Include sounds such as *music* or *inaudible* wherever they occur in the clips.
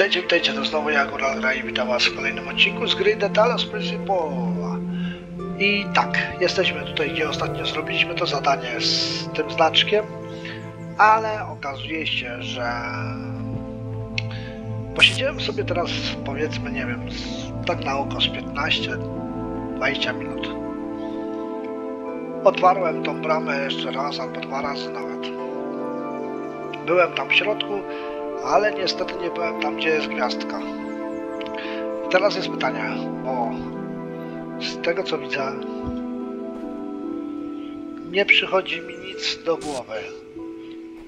Witajcie, witajcie, to znowu ja, Góral Gra i witam was w kolejnym odcinku z gry The Talos Principola. I tak, jesteśmy tutaj, gdzie ostatnio zrobiliśmy to zadanie z tym znaczkiem, ale okazuje się, że posiedziałem sobie teraz, powiedzmy, nie wiem, tak na oko z 15-20 minut. Otwarłem tą bramę jeszcze raz albo dwa razy nawet. Byłem tam w środku, ale niestety nie byłem tam, gdzie jest gwiazdka. I teraz jest pytanie, bo z tego co widzę, nie przychodzi mi nic do głowy.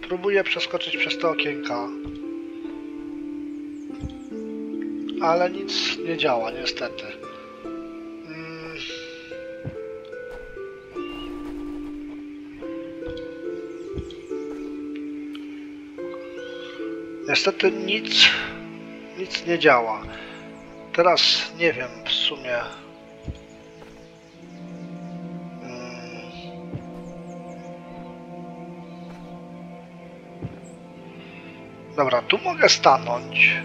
Próbuję przeskoczyć przez te okienka, ale nic nie działa niestety. Niestety nic, nic nie działa. Teraz nie wiem w sumie. Mm. Dobra, tu mogę stanąć.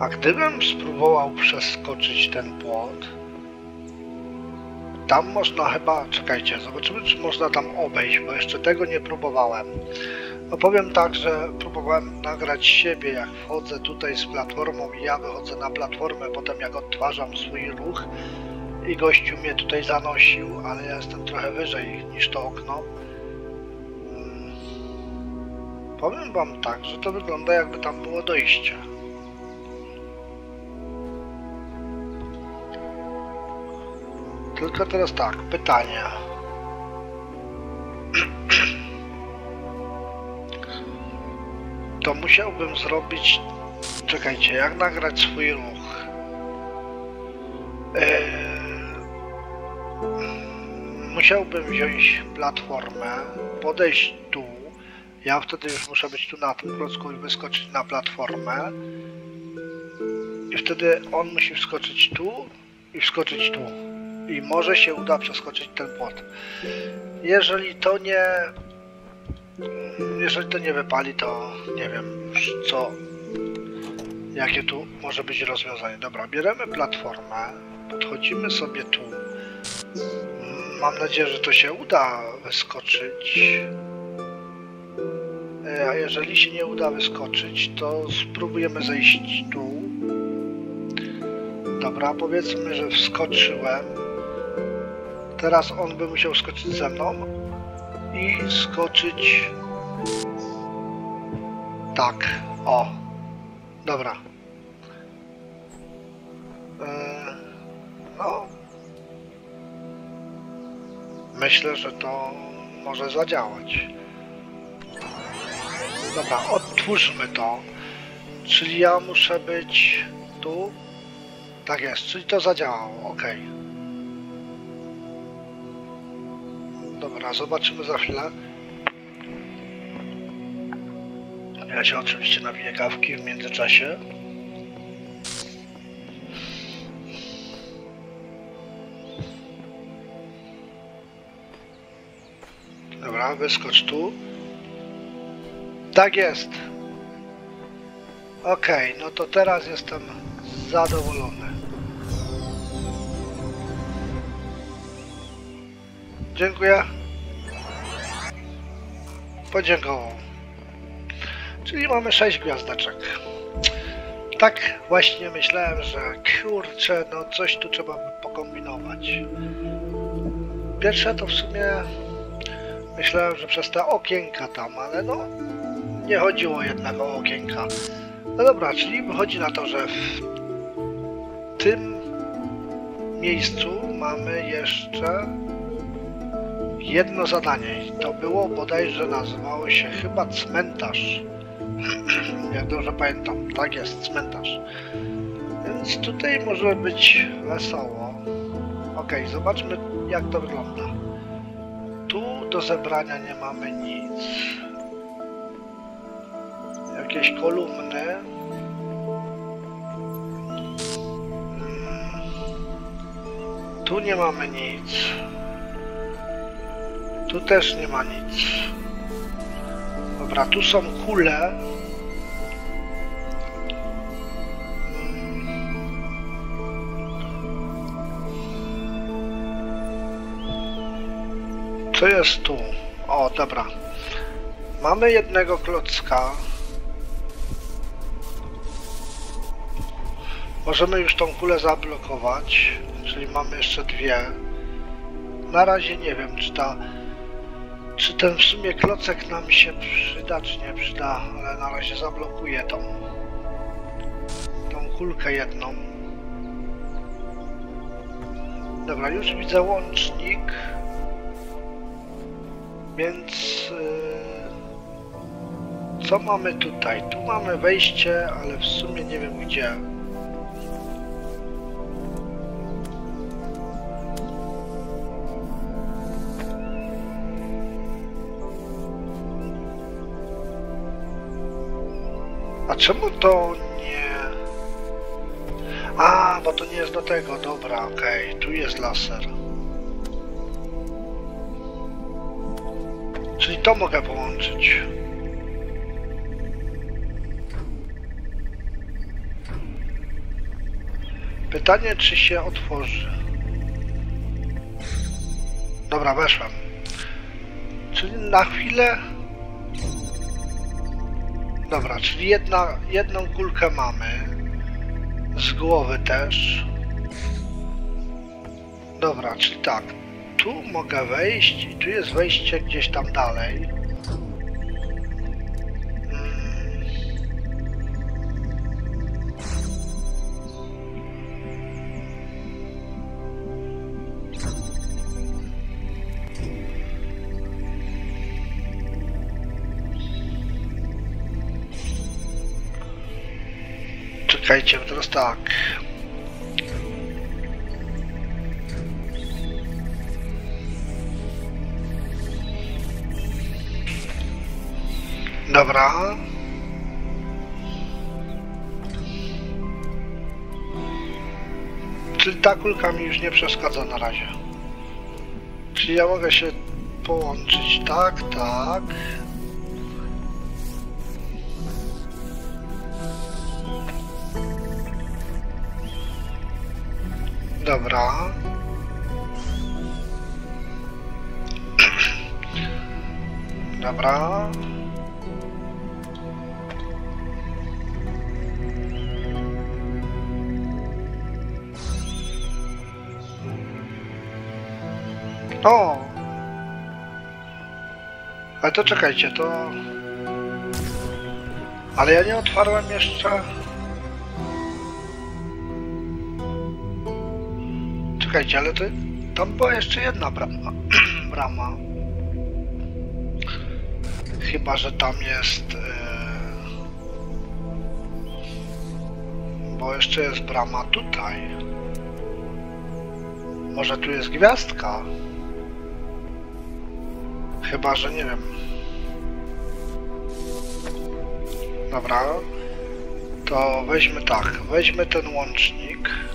A gdybym spróbował przeskoczyć ten płot, tam można chyba, czekajcie, zobaczymy czy można tam obejść, bo jeszcze tego nie próbowałem. No powiem tak, że próbowałem nagrać siebie jak wchodzę tutaj z platformą i ja wychodzę na platformę, potem jak odtwarzam swój ruch i gościu mnie tutaj zanosił, ale ja jestem trochę wyżej niż to okno. Mm. Powiem wam tak, że to wygląda jakby tam było dojście. Tylko teraz tak, pytanie. To musiałbym zrobić. Czekajcie, jak nagrać swój ruch? Eee... Musiałbym wziąć platformę, podejść tu. Ja wtedy już muszę być tu na tym klocku i wyskoczyć na platformę. I wtedy on musi wskoczyć tu i wskoczyć tu i może się uda przeskoczyć ten płot. Jeżeli to nie jeżeli to nie wypali, to nie wiem co jakie tu może być rozwiązanie. Dobra, bierzemy platformę, podchodzimy sobie tu. Mam nadzieję, że to się uda wyskoczyć. A jeżeli się nie uda wyskoczyć, to spróbujemy zejść tu. Dobra, powiedzmy, że wskoczyłem. Teraz on by musiał skoczyć ze mną i skoczyć tak, o, dobra. Eee, no, myślę, że to może zadziałać. Dobra, otwórzmy to. Czyli ja muszę być tu. Tak jest, czyli to zadziałało, ok. Zobaczymy za chwilę. Ja się oczywiście napiję kawki w międzyczasie. Dobra, wyskocz tu. Tak jest. Okay, no to teraz jestem zadowolony. Dziękuję. Podziękował. Czyli mamy 6 gwiazdeczek. Tak właśnie myślałem, że kurczę, no coś tu trzeba by pokombinować. Pierwsze to w sumie myślałem, że przez te okienka tam, ale no nie chodziło jednak o okienka. No dobra, czyli wychodzi na to, że w tym miejscu mamy jeszcze jedno zadanie to było bodajże nazywało się chyba cmentarz. *clears throat* Jak dobrze pamiętam, tak jest, cmentarz. Więc tutaj może być wesoło. Ok, zobaczmy jak to wygląda. Tu do zebrania nie mamy nic. Jakieś kolumny. Tu nie mamy nic. Tu też nie ma nic. Dobra, tu są kule. Co jest tu? O, dobra. Mamy jednego klocka. Możemy już tą kulę zablokować, czyli mamy jeszcze dwie. Na razie nie wiem, czy ta czy ten w sumie klocek nam się przyda, czy nie przyda, ale na razie zablokuję tą tą kulkę jedną. Dobra, już widzę łącznik. Więc yy, co mamy tutaj? Tu mamy wejście, ale w sumie nie wiem gdzie. Czemu to nie... A, bo to nie jest do tego, dobra, okej, okay. tu jest laser. Czyli to mogę połączyć. Pytanie, czy się otworzy. Dobra, weszłem. Czyli na chwilę Dobra, czyli jedna, jedną kulkę mamy. Z głowy też. Dobra, czyli tak. Tu mogę wejść i tu jest wejście gdzieś tam dalej. Czekajcie, teraz tak. Dobra. Czyli ta kulka mi już nie przeszkadza na razie. Czyli ja mogę się połączyć tak, tak. Dobra. *clears throat* Dobra. O! Ale to czekajcie, to... Ale ja nie otwarłem jeszcze... Czekajcie, ale to... Tam była jeszcze jedna brama. *clears throat* brama. Chyba, że tam jest... Yy... Bo jeszcze jest brama tutaj. Może tu jest gwiazdka? Chyba, że nie wiem. Dobra. To weźmy tak. Weźmy ten łącznik.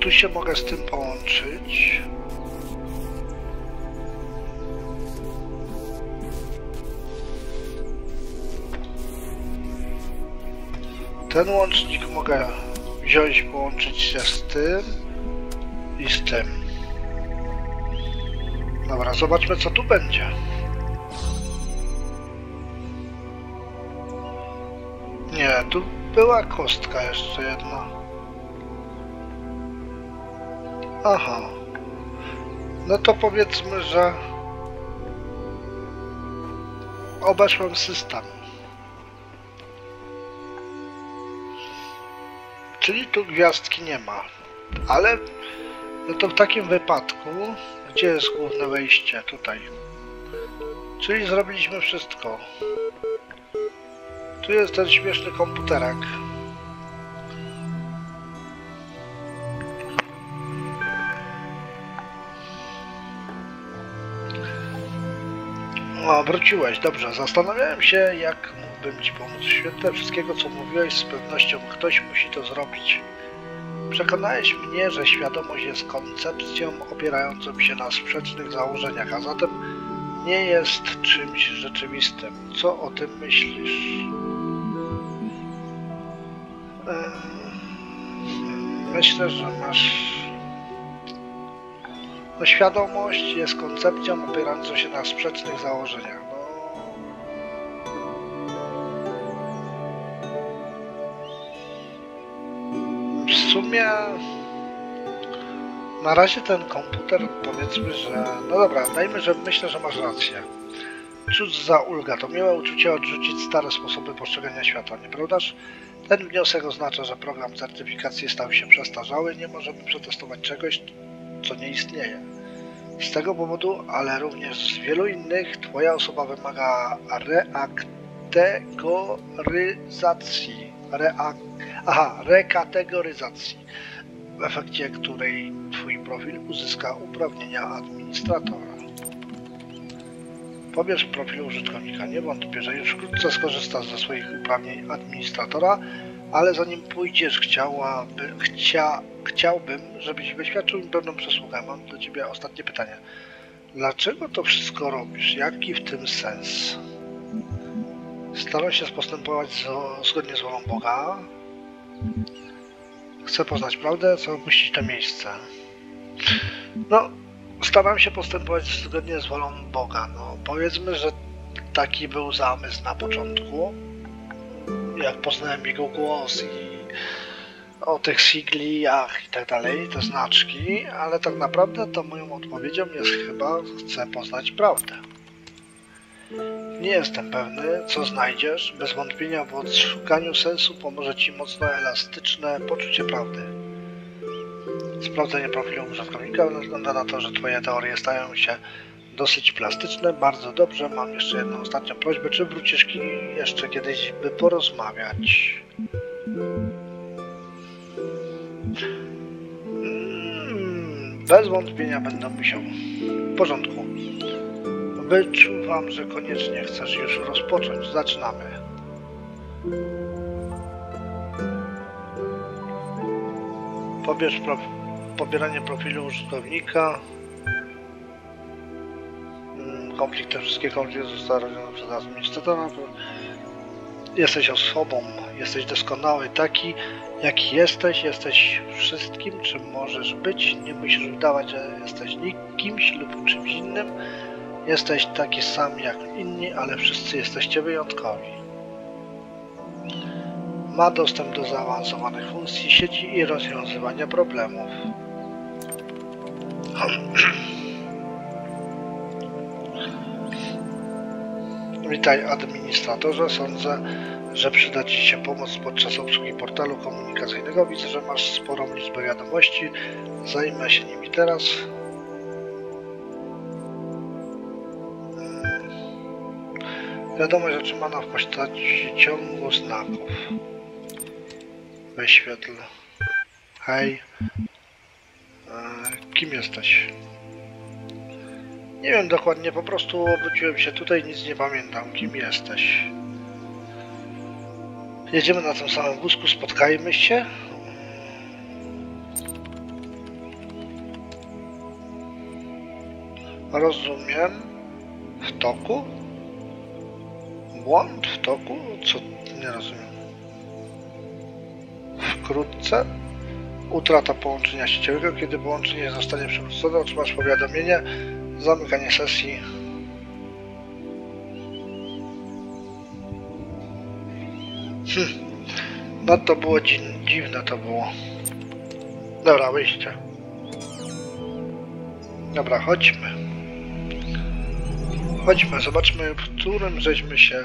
Tu się mogę z tym połączyć. Ten łącznik mogę wziąć połączyć się z tym i z tym. Dobra, zobaczmy co tu będzie. Nie, tu była kostka jeszcze jedna. Aha. No to powiedzmy, że obeszłem system. Czyli tu gwiazdki nie ma. Ale no to w takim wypadku, gdzie jest główne wejście? Tutaj. Czyli zrobiliśmy wszystko. Tu jest ten śmieszny komputerek. Wróciłeś, dobrze. Zastanawiałem się, jak mógłbym Ci pomóc. Świetne wszystkiego, co mówiłeś, z pewnością ktoś musi to zrobić. Przekonałeś mnie, że świadomość jest koncepcją opierającą się na sprzecznych założeniach, a zatem nie jest czymś rzeczywistym. Co o tym myślisz? Myślę, że masz. No, świadomość jest koncepcją opierającą się na sprzecznych założeniach. No, w sumie na razie ten komputer powiedzmy, że no dobra, dajmy, że myślę, że masz rację. Cóż za ulga, to miłe uczucie odrzucić stare sposoby postrzegania świata, nieprawdaż? Ten wniosek oznacza, że program certyfikacji stał się przestarzały, nie możemy przetestować czegoś, co nie istnieje. Z tego powodu, ale również z wielu innych, Twoja osoba wymaga reaktegoryzacji. Reak aha, rekategoryzacji, w efekcie której Twój profil uzyska uprawnienia administratora. Pobierz profil użytkownika. Nie wątpię, że już wkrótce skorzystasz ze swoich uprawnień administratora, ale zanim pójdziesz, chciałaby, chcia, chciałbym, żebyś wyświadczył mi pewną przesługę. Mam do Ciebie ostatnie pytanie. Dlaczego to wszystko robisz? Jaki w tym sens? Staram się postępować zgodnie z wolą Boga. Chcę poznać prawdę, chcę opuścić to miejsce. No, staram się postępować zgodnie z wolą Boga. No, powiedzmy, że taki był zamysł na początku. Jak poznałem jego głos i o tych sigliach i tak dalej, te znaczki, ale tak naprawdę to moją odpowiedzią jest chyba chcę poznać prawdę. Nie jestem pewny, co znajdziesz. Bez wątpienia w odszukaniu sensu pomoże Ci mocno elastyczne poczucie prawdy. Sprawdzenie profilu użytkownika wygląda na to, że Twoje teorie stają się dosyć plastyczne. Bardzo dobrze. Mam jeszcze jedną ostatnią prośbę. Czy wrócisz ki- jeszcze kiedyś, by porozmawiać? Mm, Bez wątpienia będę musiał. W porządku. Wyczuwam, że koniecznie chcesz już rozpocząć. Zaczynamy. Pobierz prof... pobieranie profilu użytkownika. Konflikt, wszystkie konflikty zostały rozwiązane przez administratora. Jesteś osobą, jesteś doskonały taki, jaki jesteś, jesteś wszystkim, czym możesz być. Nie musisz udawać, że jesteś kimś lub czymś innym. Jesteś taki sam jak inni, ale wszyscy jesteście wyjątkowi. Ma dostęp do zaawansowanych funkcji sieci i rozwiązywania problemów. *clears throat* Witaj administratorze, sądzę, że przyda Ci się pomoc podczas obsługi portalu komunikacyjnego. Widzę, że masz sporą liczbę wiadomości. Zajmę się nimi teraz. Wiadomość otrzymana w postaci ciągu znaków. Wyświetl. Hej. E, kim jesteś? Nie wiem dokładnie, po prostu obróciłem się tutaj, nic nie pamiętam. Kim jesteś? Jedziemy na tym samym wózku, spotkajmy się. Rozumiem. W toku? Błąd w toku? Co? Nie rozumiem. Wkrótce? Utrata połączenia sieciowego. Kiedy połączenie zostanie przywrócone, otrzymasz powiadomienie. Zamykanie sesji. Hm. No to było dzi- dziwne to było. Dobra, wyjście. Dobra, chodźmy. Chodźmy, zobaczmy, w którym żeśmy się...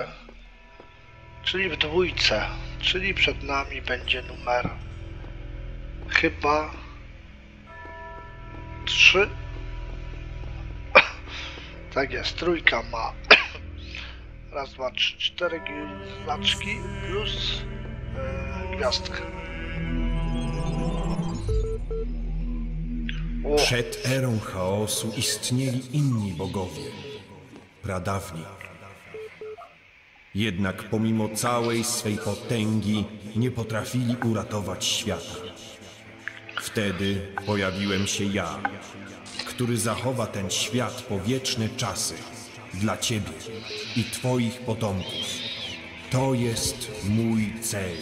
Czyli w dwójce. Czyli przed nami będzie numer... Chyba... Trzy. Tak jest, trójka ma... *clears throat* Raz, dwa, trzy, cztery znaczki plus yy, gwiazdkę. O, Przed erą chaosu istnieli inni bogowie, pradawni. Jednak pomimo całej swej potęgi nie potrafili uratować świata. Wtedy pojawiłem się ja, który zachowa ten świat po wieczne czasy, dla ciebie i twoich potomków. To jest mój cel.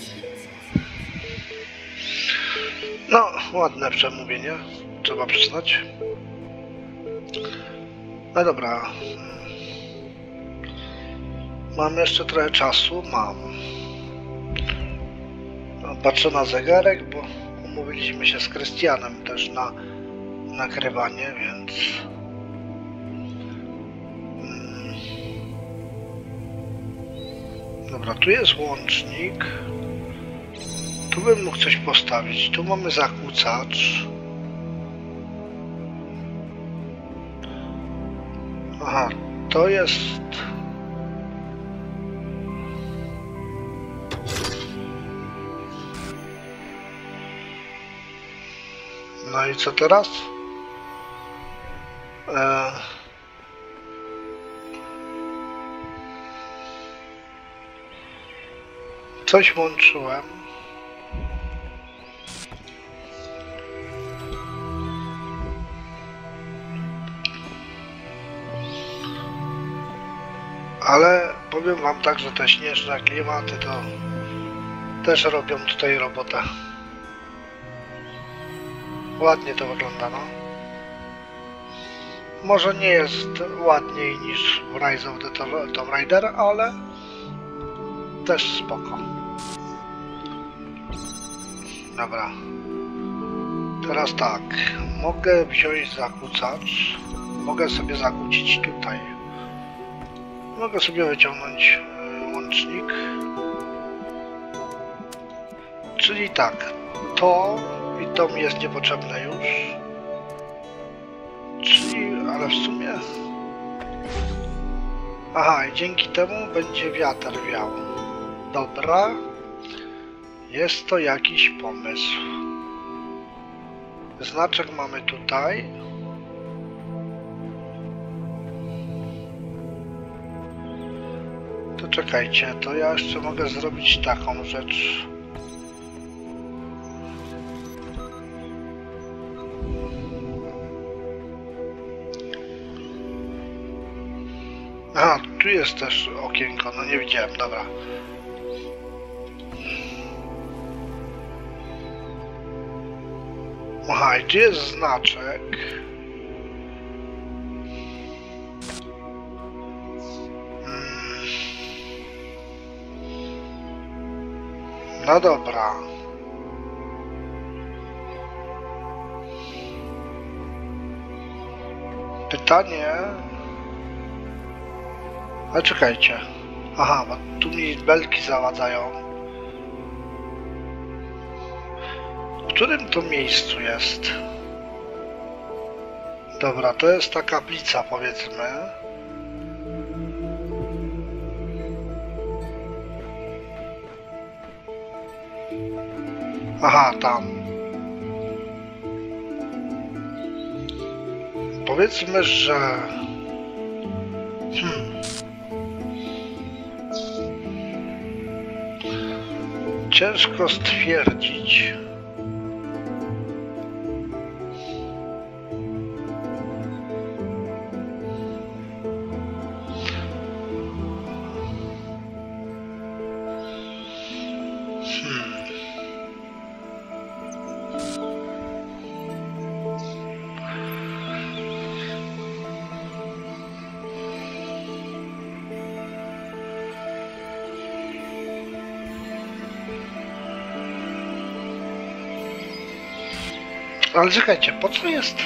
No, ładne przemówienie, trzeba przyznać. No dobra. Mam jeszcze trochę czasu, mam. Patrzę na zegarek, bo umówiliśmy się z Krystianem też na nagrywanie, więc... Mm. Dobra, tu jest łącznik. Tu bym mógł coś postawić. Tu mamy zakłócacz. Aha, to jest... No i co teraz? E... Coś włączyłem. Ale powiem wam tak, że te śnieżne klimaty to też robią tutaj robotę. Ładnie to wygląda, no. Może nie jest ładniej niż w Rise of the To- Tomb Raider, ale też spoko. Dobra. Teraz tak. Mogę wziąć zakłócacz. Mogę sobie zakłócić tutaj. Mogę sobie wyciągnąć y, łącznik. Czyli tak, to i to mi jest niepotrzebne już. Czyli, ale w sumie... Aha, i dzięki temu będzie wiatr wiał. Dobra. Jest to jakiś pomysł. Znaczek mamy tutaj. To czekajcie, to ja jeszcze mogę zrobić taką rzecz. Jest też okienko, no nie widziałem, dobra. Aha, tu jest znaczek. Mm. No dobra. Pytanie. A czekajcie. Aha, bo tu mi belki załadzają. W którym to miejscu jest? Dobra, to jest ta kaplica, powiedzmy. Aha, tam. Powiedzmy, że... Hmm. Ciężko stwierdzić. Ale czekajcie, po co jest?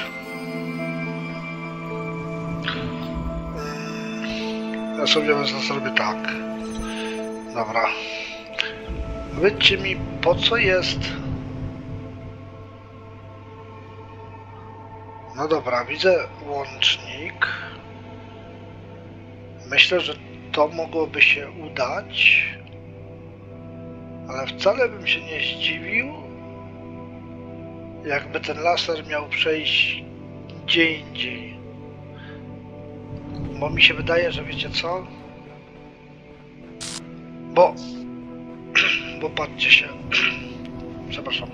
Mm, Ja sobie wezmę zrobię tak. Dobra. Powiedzcie mi, po co jest... No dobra, widzę łącznik. Myślę, że to mogłoby się udać. Ale wcale bym się nie zdziwił, jakby ten laser miał przejść gdzie indziej. Bo mi się wydaje, że wiecie co? Bo... *clears throat* Bo patrzcie się. *clears throat* Przepraszam.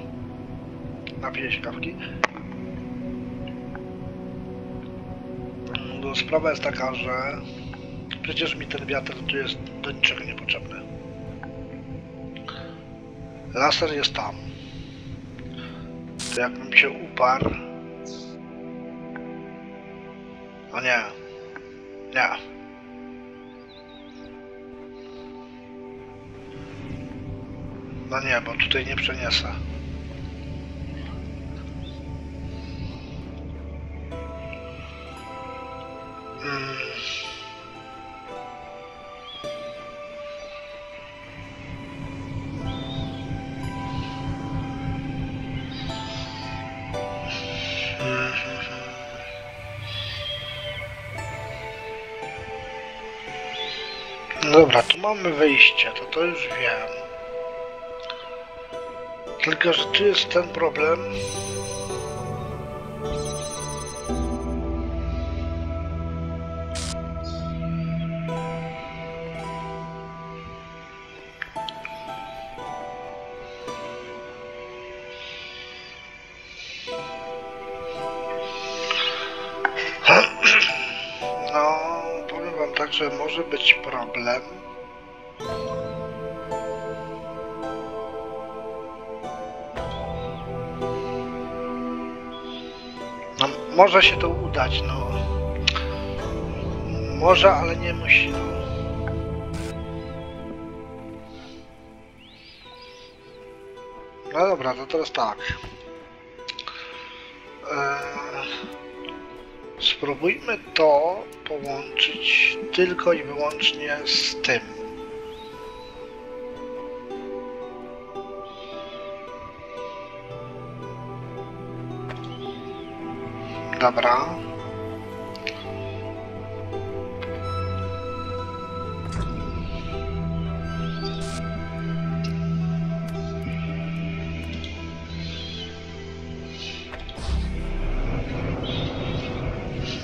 Napiję się kawki. Bo sprawa jest taka, że... Przecież mi ten wiatr tu jest do niczego niepotrzebny. Laser jest tam. To jakbym się uparł... O nie. Nie. No nie, bo tutaj nie przeniesę. Mm. Mamy wyjście, to to już wiem. Tylko, że tu jest ten problem. *clears throat* No, powiem wam tak, że może być problem. Może się to udać, no. Może, ale nie musi, no. No dobra, to teraz tak. Eee, spróbujmy to połączyć tylko i wyłącznie z tym. Dobra.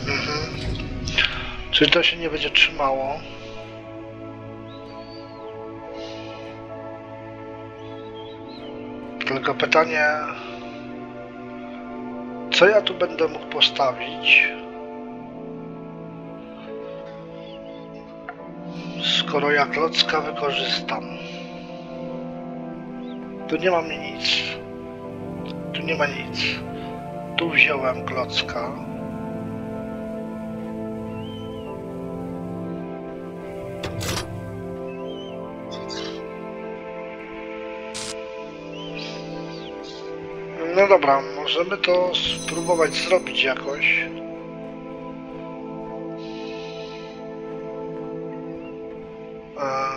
Mhm. Czy to się nie będzie trzymało? Tylko pytanie, co ja tu będę mógł postawić? Skoro ja klocka wykorzystam. Tu nie mam nic. Tu nie ma nic. Tu wziąłem klocka. No dobra, możemy to spróbować zrobić jakoś. E,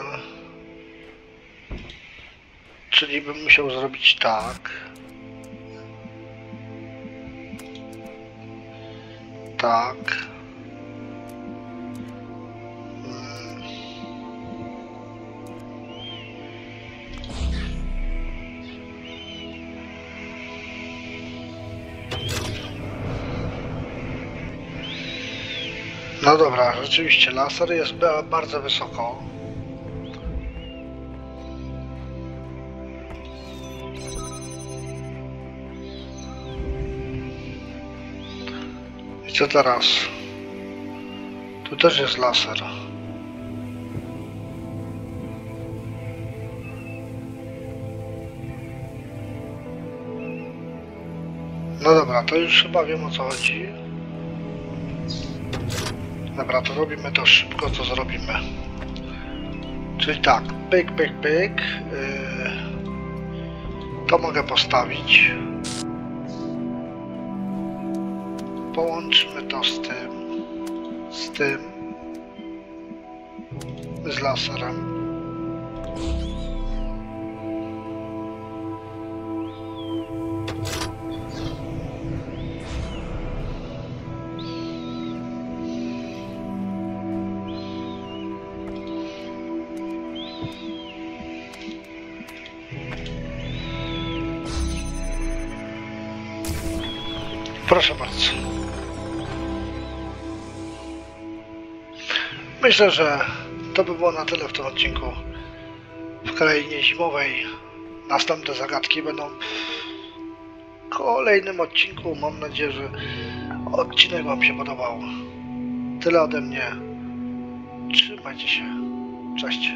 czyli bym musiał zrobić tak. Tak. No dobra, rzeczywiście laser jest ba- bardzo wysoko. I co teraz? Tu też jest laser. No dobra, to już chyba wiem o co chodzi. Dobra, to robimy to szybko, co zrobimy. Czyli tak, pyk, pyk, pyk. Yy, to mogę postawić. Połączmy to z tym, z tym, z laserem. Proszę bardzo. Myślę, że to by było na tyle w tym odcinku. W krainie zimowej następne zagadki będą w kolejnym odcinku. Mam nadzieję, że odcinek Wam się podobał. Tyle ode mnie. Trzymajcie się. Cześć.